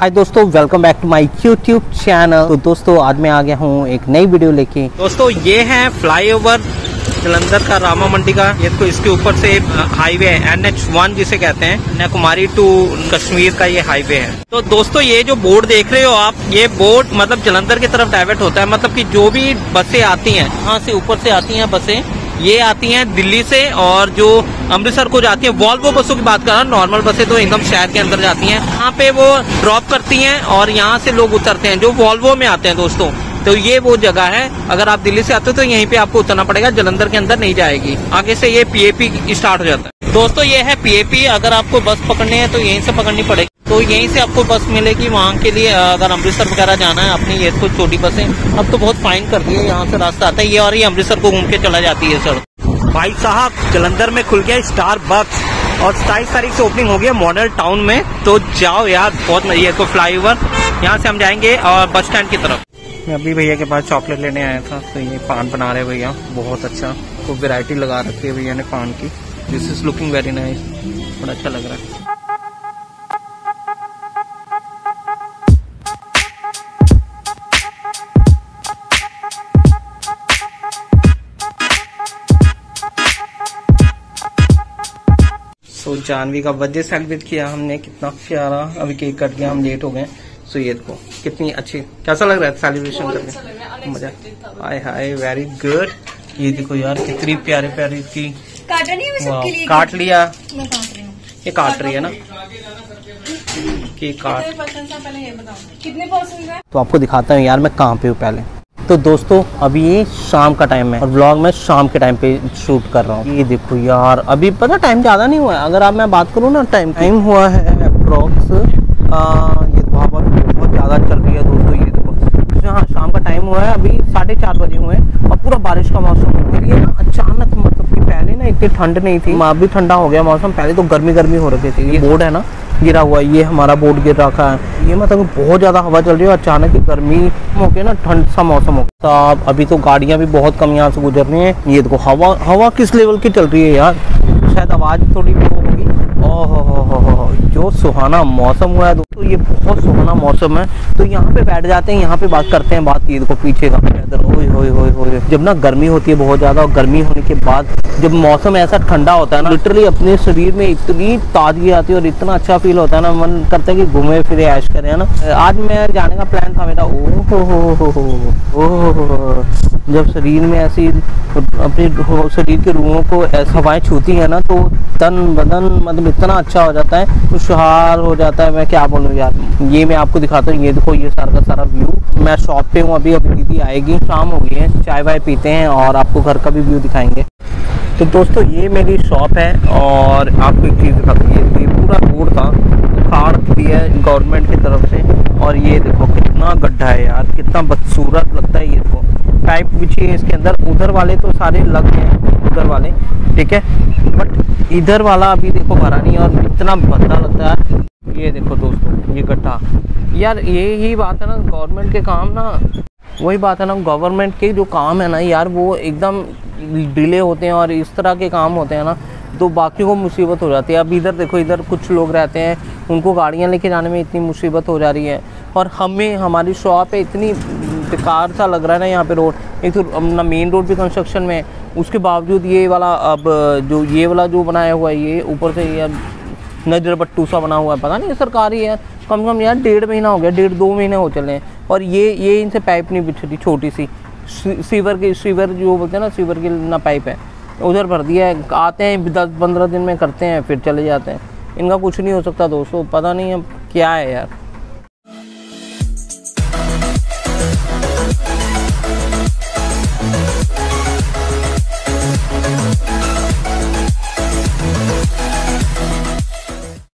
हाय दोस्तों welcome back to my YouTube channel तो दोस्तों, आज मैं आ गया हूँ एक नई वीडियो लेके। दोस्तों, ये है फ्लाईओवर जलंधर का रामा मंडी का। ये तो इसके ऊपर से हाईवे है। एन एच वन जिसे कहते हैं। कन्याकुमारी टू कश्मीर का ये हाईवे है। तो दोस्तों, ये जो बोर्ड देख रहे हो आप, ये बोर्ड मतलब जलंधर की तरफ़ डाइवर्ट होता है। मतलब कि जो भी बसें आती हैं, यहाँ से ऊपर से आती हैं बसें ये आती हैं दिल्ली से और जो अमृतसर को जाती है। वॉल्वो बसों की बात कर रहा हूँ नॉर्मल बसें तो एकदम शहर के अंदर जाती हैं। यहाँ पे वो ड्रॉप करती हैं और यहाँ से लोग उतरते हैं, जो वॉल्वो में आते हैं दोस्तों। तो ये वो जगह है। अगर आप दिल्ली से आते हो तो यहीं पे आपको उतरना पड़ेगा, जलंधर के अंदर नहीं जाएगी। आगे से ये पीएपी स्टार्ट हो जाता है। दोस्तों, ये है पीएपी अगर आपको बस पकड़नी है तो यहीं से पकड़नी पड़ेगी। तो यहीं से आपको बस मिलेगी वहाँ के लिए अगर अमृतसर वगैरह जाना है अपनी ये कुछ छोटी बसें अब तो बहुत फाइन कर दी है यहाँ से रास्ता आता है ये और ये अमृतसर को घूम के चला जाती है सर। भाई साहब जलंधर में खुल गया स्टार बक्स और सताईस तारीख से ओपनिंग हो गया मॉडल टाउन में तो जाओ यार बहुत ये तो फ्लाई ओवर यहाँ से हम जाएँगे और बस स्टैंड की तरफ़। मैं अभी भैया के पास चॉकलेट लेने आया था तो ये पान बना रहे भैया बहुत अच्छा तो वेराइटी लगा रखी है भैया ने पान की this is looking very nice बड़ा अच्छा लग रहा है। सो जानवी का बर्थडे सेलिब्रेट किया हमने कितना प्यारा। अभी केक कट गया हम लेट हो गए। सो ये देखो कितनी अच्छी कैसा लग रहा है सेलिब्रेशन करके मज़ा। हाय हाय वेरी गुड ये देखो यार कितनी प्यारे प्यारी की काट लिया। ये काट रही है ना? केक काट। कितने तो आपको दिखाता हूँ यार मैं कहाँ पे हूँ पहले। तो दोस्तों अभी ये शाम का टाइम है और व्लॉग में शाम के टाइम पे शूट कर रहा हूँ। ये देखो यार अभी पता टाइम ज़्यादा नहीं हुआ है। अगर आप मैं बात करूँ ना टाइम टाइम हुआ है अप्रोक्स ये तो हवा बहुत ज़्यादा चल रही है दोस्तों ये देखो। हाँ शाम का टाइम हुआ है अभी साढ़े चार बजे हुए हैं और पूरा बारिश का मौसम है। ये ना अचानक मतलब कि पहले ना इतनी ठंड नहीं थी। अभी ठंडा हो गया मौसम। पहले तो गर्मी गर्मी हो रही थी। ये बोर्ड है ना गिरा हुआ है, ये हमारा बोर्ड गिर रखा है। ये मतलब बहुत ज़्यादा हवा चल रही है अचानक गर्मी हो गया ना ठंड सा मौसम हो गया। अभी तो गाड़ियाँ भी बहुत कम यहाँ से गुजर रही हैं। ये देखो, हवा हवा किस लेवल की चल रही है यार? शायद आवाज़ थोड़ी वो होगी। ओहो जो सुहाना मौसम हुआ है दोस्तों ये बहुत सुहाना मौसम है। तो यहाँ पे बैठ जाते हैं, यहाँ पे बात करते हैं, बात ये देखो पीछे का जब ना गर्मी होती है बहुत ज़्यादा, और गर्मी होने के बाद जब मौसम ऐसा ठंडा होता है ना लिटरली अपने शरीर में इतनी ताजगी आती है और इतना अच्छा फील होता है ना, मन करता है कि घूमे, फिरे, ऐश करें, है ना? आज मैं जाने का प्लान था मेरा ओ हो हो हो हो जब शरीर में ऐसी, अपने शरीर के रूहों को हवाएँ छूती है ना तो तन, बदन मतलब इतना अच्छा हो जाता है, खुशहाल हो जाता है। मैं क्या बोलूँ यार, ये मैं आपको दिखाता हूँ, ये देखो, ये सारा का सारा व्यू मैं शॉप पे हूँ, अभी अभी दीदी आएगी, शाम हो गई है चाय वाय पीते हैं और आपको घर का भी व्यू दिखाएँगे। तो दोस्तों, ये मेरी शॉप है और आपको एक चीज़ दिखाता हूँ। ये पूरा रोड था खाड़ दी है गवर्नमेंट की तरफ़ से और ये देखो कितना गड्ढा है यार, कितना बदसूरत लगता है ये देखो। पाइप बिछी है इसके अंदर, उधर वाले तो सारे लग गए हैं, उधर वाले, ठीक है? बट इधर वाला अभी देखो भरा नहीं और इतना भद्दा लगता है। ये देखो दोस्तों, ये गड्ढा। यार, ये ही बात है ना, गवर्नमेंट के काम ना, वही बात है ना, गवर्नमेंट के जो काम है ना यार, वो एकदम डिले होते हैं और इस तरह के काम होते हैं ना तो बाकी को मुसीबत हो जाती है। अब इधर देखो, इधर कुछ लोग रहते हैं, उनको गाड़ियाँ लेके जाने में इतनी मुसीबत हो जा रही है। और हमें, हमारी शॉप है, इतनी बेकार सा लग रहा है ना यहाँ पे रोड एक तो ना मेन रोड भी कंस्ट्रक्शन में है, उसके बावजूद ये वाला अब जो, ये वाला जो बनाया हुआ है, ये ऊपर से यार नज़र बट्टू सा बना हुआ है। पता नहीं सरकारी है, कम से कम यार डेढ़ महीना हो गया, डेढ़ दो महीने हो चले हैं। और ये ये इनसे पाइप नहीं बिछती, छोटी सी। सीवर के सीवर जो बोलते हैं ना, सीवर के ना पाइप है उधर भर दिया है। आते हैं, दस, पंद्रह दिन में करते हैं, फिर चले जाते हैं। इनका कुछ नहीं हो सकता, दोस्तों, पता नहीं अब क्या है यार।